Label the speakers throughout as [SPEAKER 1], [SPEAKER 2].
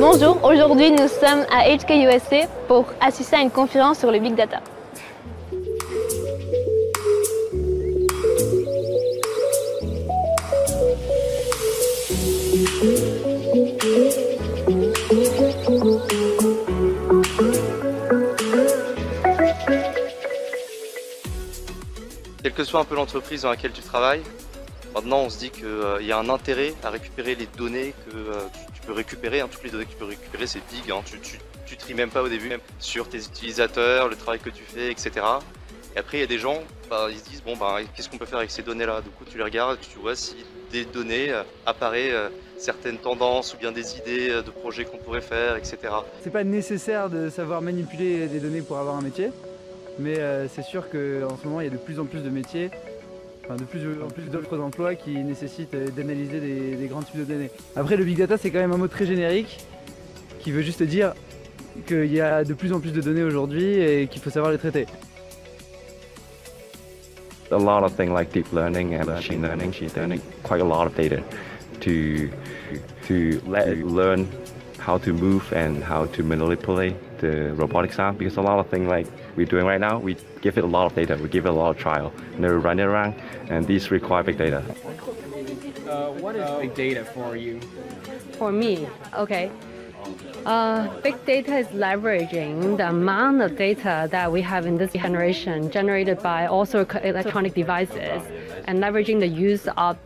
[SPEAKER 1] Bonjour, aujourd'hui nous sommes à HKUSC pour assister à une conférence sur le Big Data.
[SPEAKER 2] Quelle que soit un peu l'entreprise dans laquelle tu travailles, maintenant on se dit qu'il euh, y a un intérêt à récupérer les données que euh, tu, peux récupérer. Hein. toutes les données que tu peux récupérer, c'est big. Hein. tu, tu, tries même pas au début sur tes utilisateurs, le travail que tu fais, etc. Et après, il y a des gens, bah, ils se disent bon, bah, qu'est-ce qu'on peut faire avec ces données-là? Du coup, tu les regardes, tu vois si des données euh, apparaissent certaines tendances ou bien des idées de projets qu'on pourrait faire, etc.
[SPEAKER 3] C'est pas nécessaire de savoir manipuler des données pour avoir un métier. Mais euh, c'est sûr qu'en ce moment, il y a de plus en plus de métiers, de plus en plus d'offres d'emploi qui nécessitent d'analyser des, grands types de données. Après, le big data, c'est quand même un mot très générique qui veut juste dire qu'il y a de plus en plus de données aujourd'hui et qu'il faut savoir les traiter.
[SPEAKER 4] A lot of things like deep learning and machine learning, machine learning, quite a lot of data to let learn how to move and how to manipulate the robotics arm because a lot of things like we're doing right now, we give it a lot of data, we give it a lot of trial, and then we run it around, and these require big data.
[SPEAKER 5] Uh, what is big data for you?
[SPEAKER 6] For me, okay. Uh, big data is leveraging the amount of data that we have in this generation generated by also electronic devices and leveraging the use of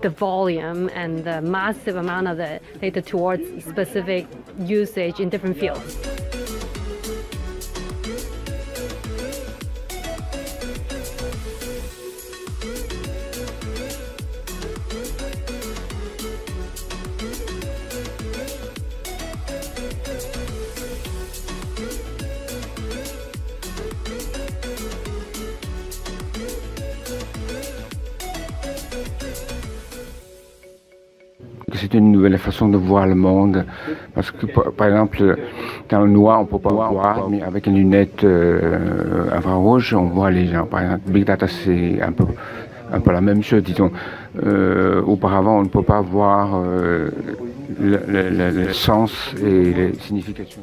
[SPEAKER 6] the volume and the massive amount of the data towards specific usage in different fields.
[SPEAKER 7] C'est une nouvelle façon de voir le monde. Parce que, par exemple, dans le noir, on ne peut pas voir, mais avec une lunette euh, infrarouge, on voit les gens. Par exemple, Big Data, c'est un peu, un peu la même chose, disons. Euh, auparavant, on ne peut pas voir euh, le, sens et les significations.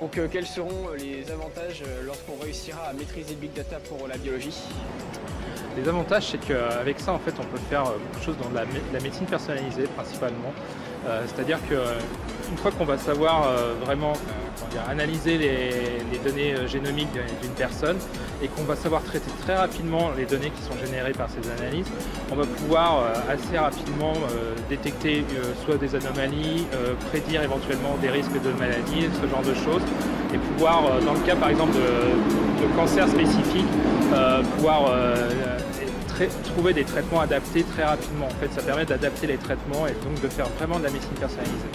[SPEAKER 5] Donc quels seront les avantages lorsqu'on réussira à maîtriser Big Data pour la biologie?
[SPEAKER 8] Les avantages, c'est qu'avec ça, en fait, on peut faire euh, beaucoup de choses dans la, médecine personnalisée principalement. Euh, c'est-à-dire qu'une euh, fois qu'on va savoir vraiment analyser les, données génomiques d'une personne et qu'on va savoir traiter très rapidement les données qui sont générées par ces analyses, on va pouvoir assez rapidement détecter soit des anomalies, prédire éventuellement des risques de maladie, ce genre de choses, et pouvoir, dans le cas par exemple de, cancer spécifique, pouvoir trouver des traitements adaptés très rapidement. En fait, ça permet d'adapter les traitements et donc de faire vraiment de la médecine personnalisée.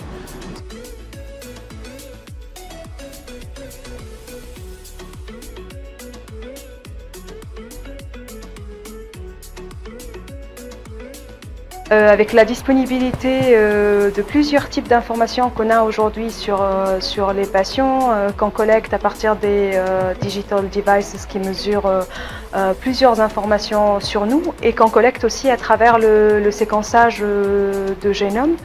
[SPEAKER 9] Euh, avec la disponibilité euh, de plusieurs types d'informations qu'on a aujourd'hui sur, euh, sur les patients, qu'on collecte à partir des digital devices qui mesurent plusieurs informations sur nous et qu'on collecte aussi à travers le, séquençage de génome.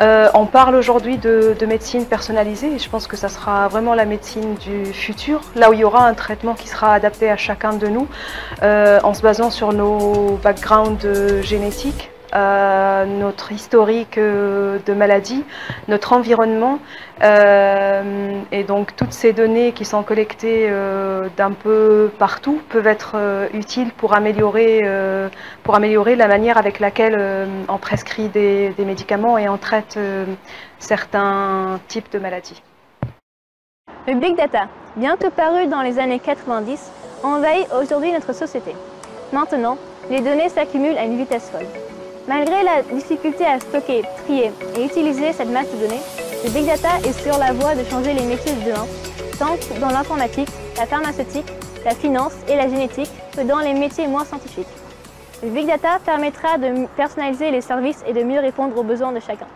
[SPEAKER 9] on parle aujourd'hui de, de, médecine personnalisée et je pense que ça sera vraiment la médecine du futur, là où il y aura un traitement qui sera adapté à chacun de nous en se basant sur nos backgrounds génétiques euh, notre historique euh, de maladie, notre environnement. Euh, et donc toutes ces données qui sont collectées d'un peu partout peuvent être utiles pour améliorer, la manière avec laquelle on prescrit des, des, médicaments et on traite certains types de maladies.
[SPEAKER 1] Le Big Data, bien que paru dans les années 90, envahit aujourd'hui notre société. Maintenant, les données s'accumulent à une vitesse folle. Malgré la difficulté à stocker, trier et utiliser cette masse de données, le Big Data est sur la voie de changer les métiers de demain, tant dans l'informatique, la pharmaceutique, la finance et la génétique que dans les métiers moins scientifiques. Le Big Data permettra de personnaliser les services et de mieux répondre aux besoins de chacun.